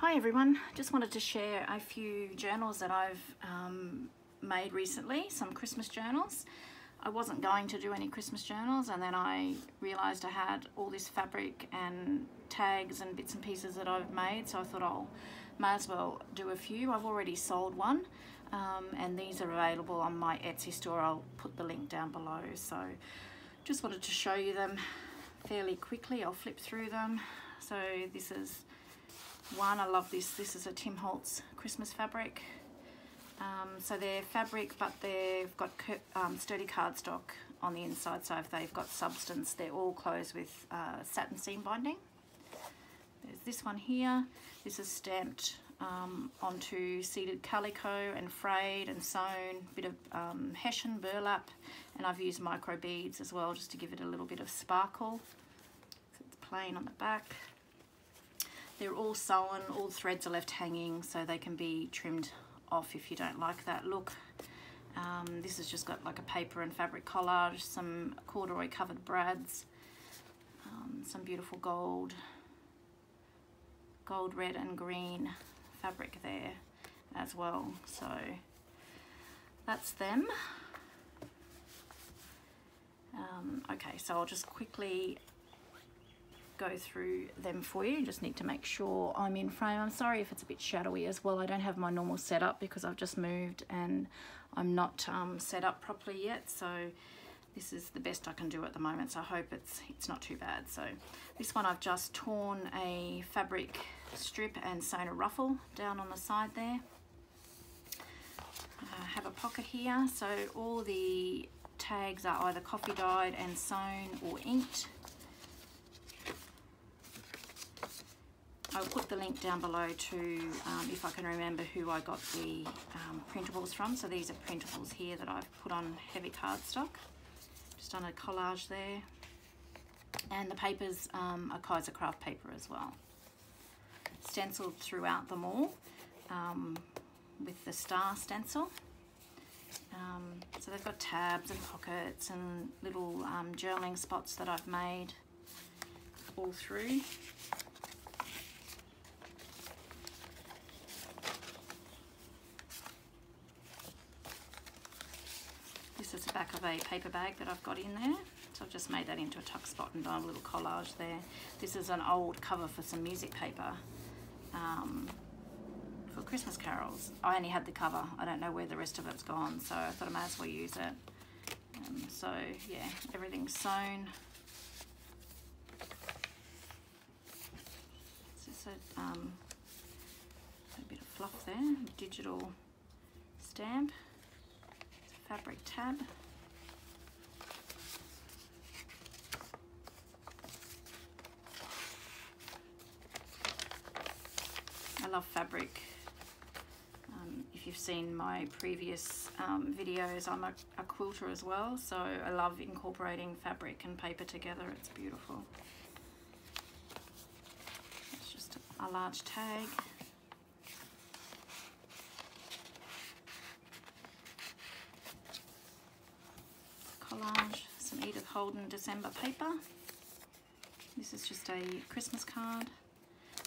Hi everyone, just wanted to share a few journals that I've um, made recently, some Christmas journals. I wasn't going to do any Christmas journals and then I realised I had all this fabric and tags and bits and pieces that I've made so I thought I'll may as well do a few. I've already sold one um, and these are available on my Etsy store. I'll put the link down below. So just wanted to show you them fairly quickly. I'll flip through them. So this is one, I love this. This is a Tim Holtz Christmas fabric. Um, so they're fabric, but they've got um, sturdy cardstock on the inside. So if they've got substance, they're all closed with uh, satin seam binding. There's this one here. This is stamped um, onto seeded calico and frayed and sewn, bit of um, hessian burlap, and I've used micro beads as well just to give it a little bit of sparkle. So it's plain on the back. They're all sewn, all threads are left hanging so they can be trimmed off if you don't like that look. Um, this has just got like a paper and fabric collage, some corduroy covered brads, um, some beautiful gold, gold, red and green fabric there as well. So that's them. Um, okay, so I'll just quickly go through them for you. Just need to make sure I'm in frame. I'm sorry if it's a bit shadowy as well. I don't have my normal setup because I've just moved and I'm not um, set up properly yet. So this is the best I can do at the moment. So I hope it's, it's not too bad. So this one I've just torn a fabric strip and sewn a ruffle down on the side there. I have a pocket here. So all the tags are either coffee dyed and sewn or inked. I'll put the link down below to um, if I can remember who I got the um, printables from. So these are printables here that I've put on heavy cardstock. Just done a collage there. And the papers um, are Kaiser Craft paper as well. Stenciled throughout them all um, with the star stencil. Um, so they've got tabs and pockets and little um, journaling spots that I've made all through. This is the back of a paper bag that I've got in there. So I've just made that into a tuck spot and done a little collage there. This is an old cover for some music paper um, for Christmas carols. I only had the cover. I don't know where the rest of it's gone, so I thought I might as well use it. Um, so yeah, everything's sewn. It's just a, um, a bit of fluff there, digital stamp fabric tab. I love fabric. Um, if you've seen my previous um, videos, I'm a, a quilter as well, so I love incorporating fabric and paper together. It's beautiful. It's just a large tag. collage, some Edith Holden December paper. This is just a Christmas card.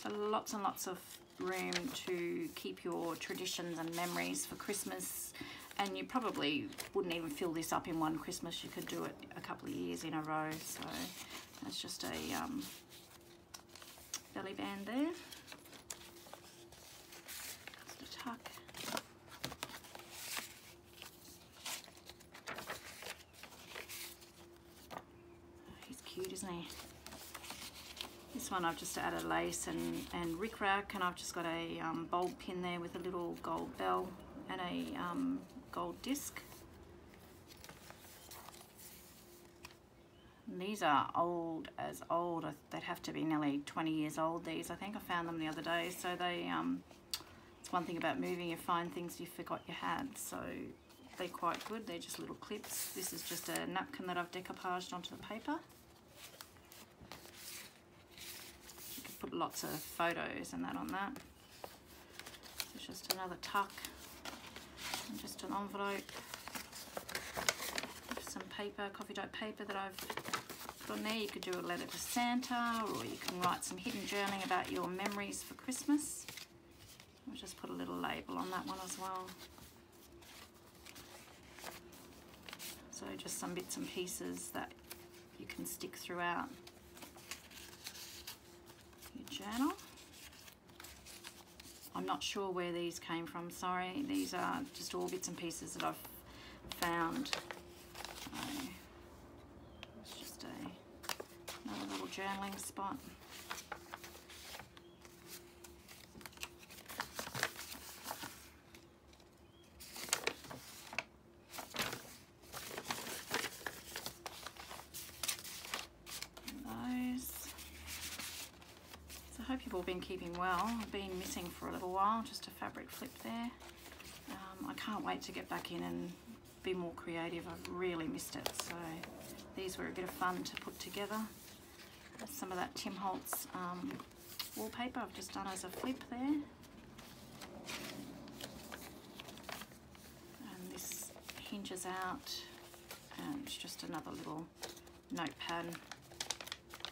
So lots and lots of room to keep your traditions and memories for Christmas and you probably wouldn't even fill this up in one Christmas. You could do it a couple of years in a row. So that's just a um, belly band there. Just a tuck. cute, isn't he? One I've just added lace and, and rickrack and I've just got a um, bulb pin there with a little gold bell and a um, gold disc. These are old as old. They'd have to be nearly 20 years old, these. I think I found them the other day. So they, um, it's one thing about moving, you find things you forgot you had. So they're quite good. They're just little clips. This is just a napkin that I've decoupaged onto the paper. Put lots of photos and that on that. It's just another tuck and just an envelope. Some paper, coffee dye paper that I've put on there. You could do a letter to Santa or you can write some hidden journaling about your memories for Christmas. I'll just put a little label on that one as well. So just some bits and pieces that you can stick throughout journal. I'm not sure where these came from, sorry. These are just all bits and pieces that I've found. So, it's just a, another little journaling spot. Hope you've all been keeping well. I've been missing for a little while, just a fabric flip there. Um, I can't wait to get back in and be more creative. I've really missed it. So these were a bit of fun to put together. Some of that Tim Holtz um, wallpaper I've just done as a flip there. And this hinges out and it's just another little notepad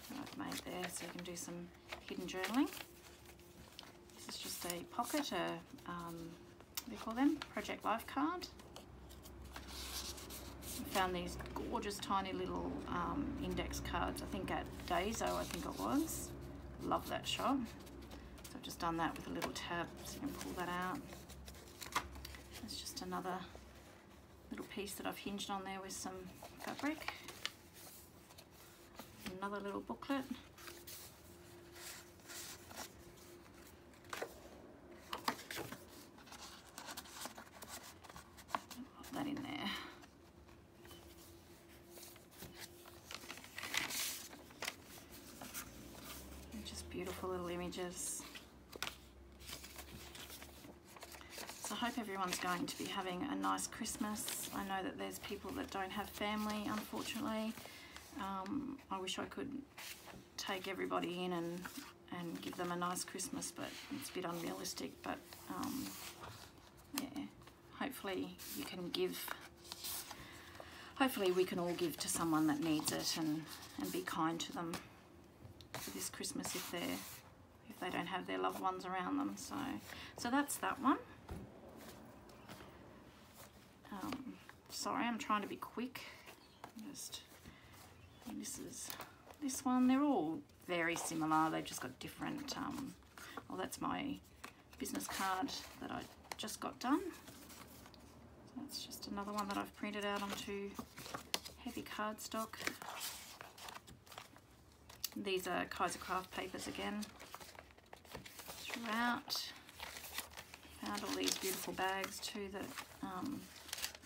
that I've made there so you can do some hidden journaling. This is just a pocket, a, um, what do you call them? Project Life card. I found these gorgeous tiny little um, index cards, I think at Daiso, I think it was. Love that shop. So I've just done that with a little tab so you can pull that out. It's just another little piece that I've hinged on there with some fabric. Another little booklet. Images. So I hope everyone's going to be having a nice Christmas. I know that there's people that don't have family, unfortunately. Um, I wish I could take everybody in and, and give them a nice Christmas, but it's a bit unrealistic. But um, yeah, hopefully you can give hopefully we can all give to someone that needs it and, and be kind to them for this Christmas if they're if they don't have their loved ones around them. So so that's that one. Um, sorry, I'm trying to be quick. Just this is this one. They're all very similar. They've just got different. Um, well, that's my business card that I just got done. So that's just another one that I've printed out onto heavy cardstock. These are Kaiser Craft papers again. Throughout. Found all these beautiful bags too that um,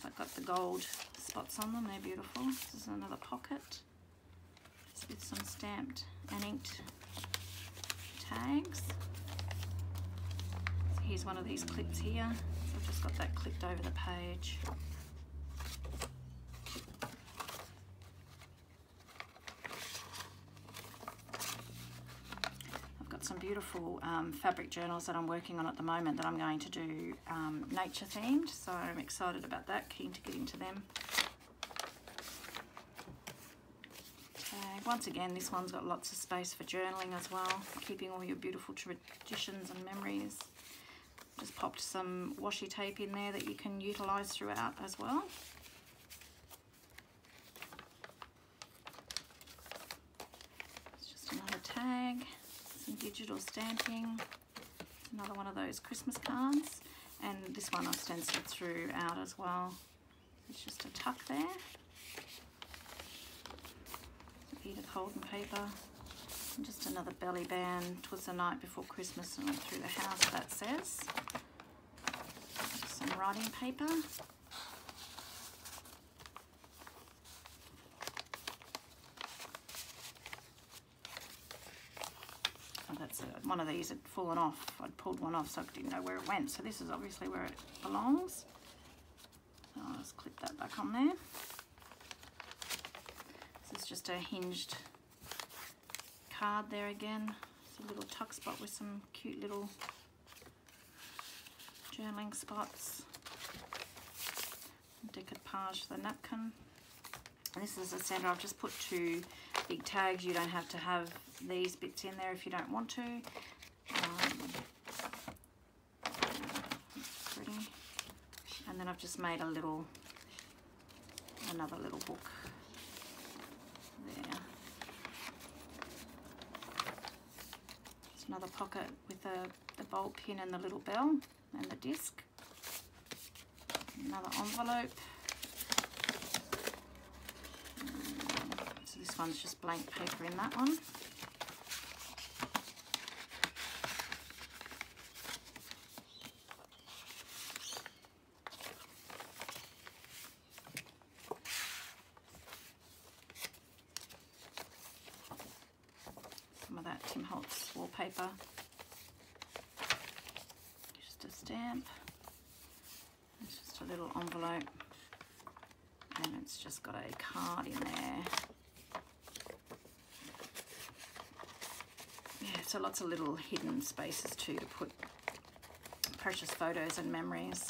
I've got the gold spots on them. They're beautiful. This is another pocket. It's with some stamped and inked tags. So here's one of these clips here. So I've just got that clipped over the page. Beautiful um, fabric journals that I'm working on at the moment that I'm going to do um, nature themed. So I'm excited about that, keen to get into them. Once again, this one's got lots of space for journaling as well, keeping all your beautiful traditions and memories. Just popped some washi tape in there that you can utilise throughout as well. It's just another tag some digital stamping. Another one of those Christmas cards. And this one I've stenciled throughout as well. It's just a tuck there. A bit of Holden paper. And just another belly band. Twas the night before Christmas and went through the house, that says. Just some writing paper. One of these had fallen off. I'd pulled one off so I didn't know where it went. So this is obviously where it belongs. So I'll just clip that back on there. This is just a hinged card there again. It's a little tuck spot with some cute little journaling spots. Decoupage the napkin. And this is a centre. I've just put two big tags. You don't have to have these bits in there if you don't want to. Um, I've just made a little, another little book there. It's another pocket with the, the bolt pin and the little bell and the disc. Another envelope. So this one's just blank paper in that one. Some of that Tim Holtz wallpaper. Just a stamp. It's just a little envelope and it's just got a card in there. Yeah, so lots of little hidden spaces too to put precious photos and memories.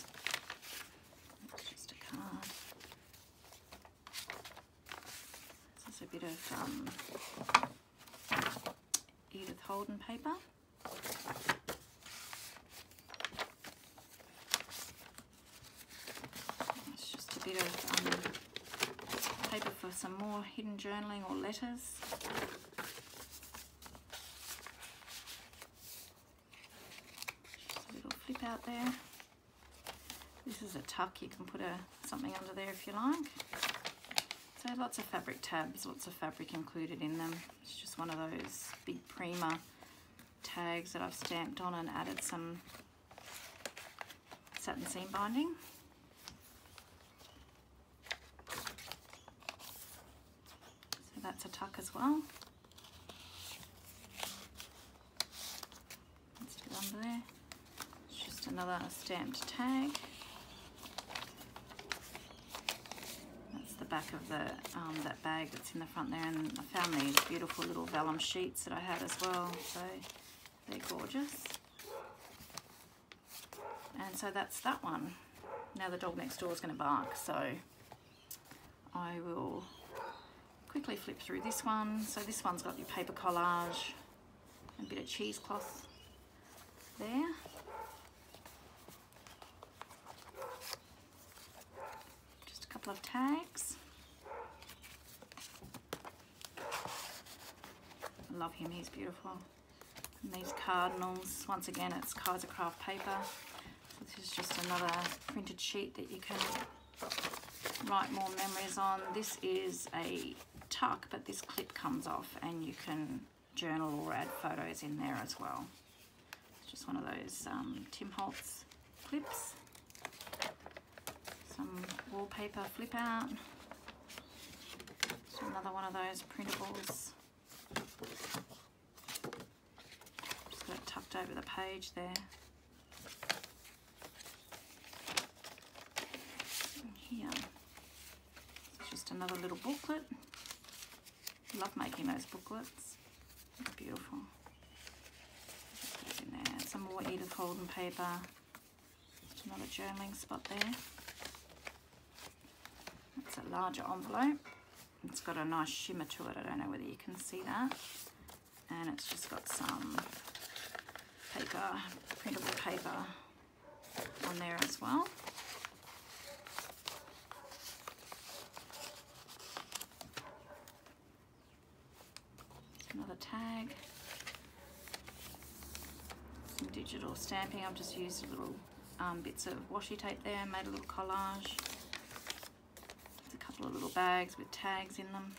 Just a card. This is a bit of um, Edith Holden paper. It's just a bit of some more hidden journaling or letters. Just a little flip out there. This is a tuck, you can put a something under there if you like. So lots of fabric tabs, lots of fabric included in them. It's just one of those big Prima tags that I've stamped on and added some satin seam binding. So that's a tuck as well. Let's do under there. It's just another stamped tag. That's the back of the um, that bag that's in the front there, and I found these beautiful little vellum sheets that I had as well. So they're gorgeous. And so that's that one. Now the dog next door is going to bark, so I will quickly flip through this one. So this one's got your paper collage, a bit of cheesecloth there. Just a couple of tags. I love him, he's beautiful. And these cardinals, once again, it's Kaiser Craft paper. So this is just another printed sheet that you can write more memories on. This is a tuck, but this clip comes off and you can journal or add photos in there as well. It's just one of those um, Tim Holtz clips. Some wallpaper flip out. Just another one of those printables. Just got it tucked over the page there. And here, it's just another little booklet. Love making those booklets. Beautiful. Some more Edith Holden paper. Just another journaling spot there. It's a larger envelope. It's got a nice shimmer to it. I don't know whether you can see that. And it's just got some paper, printable paper on there as well. Another tag. Some digital stamping. I've just used little um, bits of washi tape there, made a little collage. There's a couple of little bags with tags in them.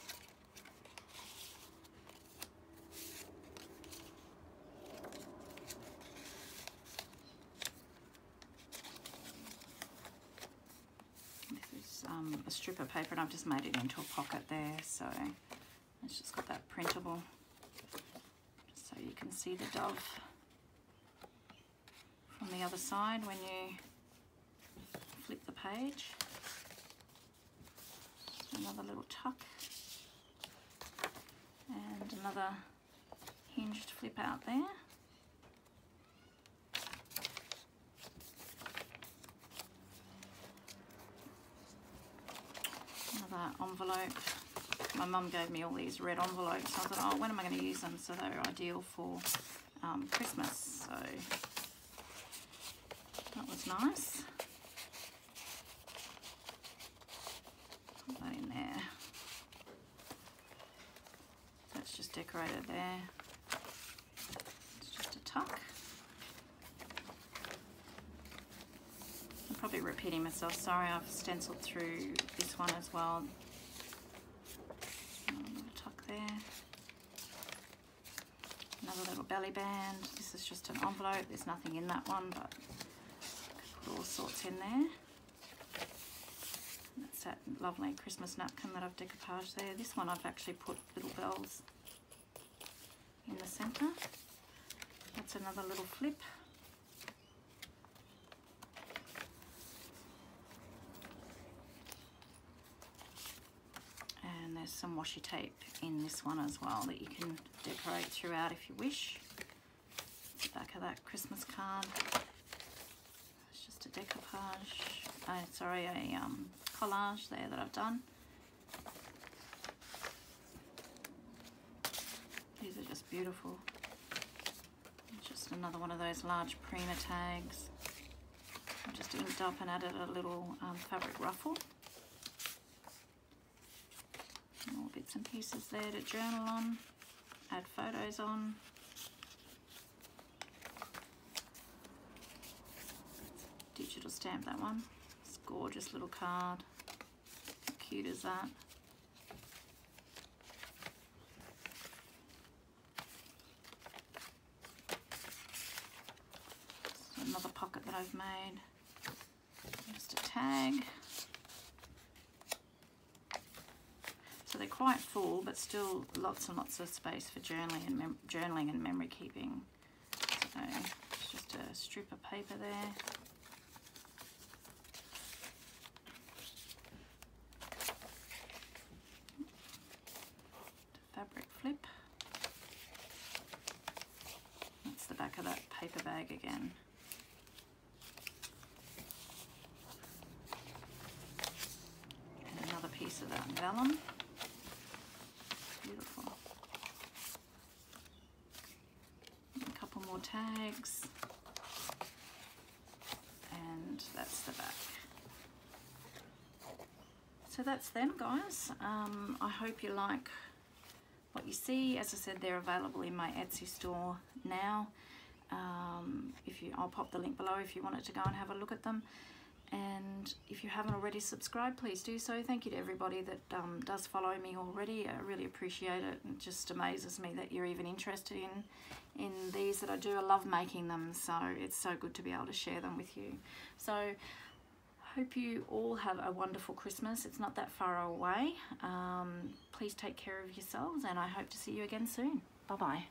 Um, a strip of paper and I've just made it into a pocket there so it's just got that printable can see the dove from the other side when you flip the page. Another little tuck and another hinged flip out there. Another envelope my mum gave me all these red envelopes. I thought, oh, when am I going to use them? So they're ideal for um, Christmas. So that was nice. Put that in there. That's just decorated there. It's just a tuck. I'm probably repeating myself. Sorry, I've stenciled through this one as well. Another there. Another little belly band. This is just an envelope. There's nothing in that one, but put all sorts in there. That's that lovely Christmas napkin that I've decoupaged there. This one I've actually put little bells in the centre. That's another little flip. And there's some washi tape in this one as well that you can decorate throughout if you wish. Back of that Christmas card. It's just a decoupage. Oh, sorry, a um, collage there that I've done. These are just beautiful. Just another one of those large Prima tags. I just inked up and added a little um, fabric ruffle. More and pieces there to journal on, add photos on. Digital stamp that one. It's a gorgeous little card. How cute is that? another pocket that I've made. Just a tag. So they're quite full, but still lots and lots of space for journaling and journaling and memory keeping. So it's just a strip of paper there. Fabric flip. That's the back of that paper bag again. And another piece of that vellum. Beautiful. A couple more tags. And that's the back. So that's them guys. Um, I hope you like what you see. As I said, they're available in my Etsy store now. Um, if you, I'll pop the link below if you wanted to go and have a look at them and if you haven't already subscribed please do so thank you to everybody that um, does follow me already I really appreciate it it just amazes me that you're even interested in in these that I do I love making them so it's so good to be able to share them with you so hope you all have a wonderful Christmas. It's not that far away. Um, please take care of yourselves and I hope to see you again soon. Bye bye